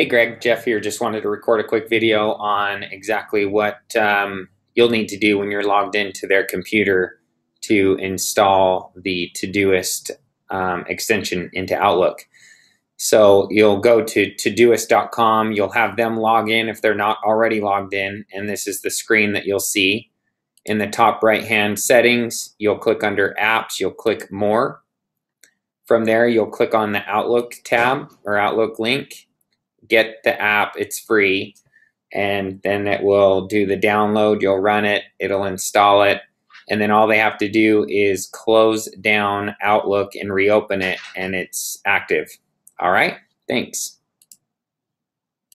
Hey Greg, Jeff here. Just wanted to record a quick video on exactly what um, you'll need to do when you're logged into their computer to install the Todoist um, extension into Outlook. So you'll go to Todoist.com. You'll have them log in if they're not already logged in, and this is the screen that you'll see. In the top right hand settings, you'll click under Apps. You'll click More. From there, you'll click on the Outlook tab or Outlook link get the app, it's free, and then it will do the download. You'll run it, it'll install it, and then all they have to do is close down Outlook and reopen it, and it's active. All right, thanks.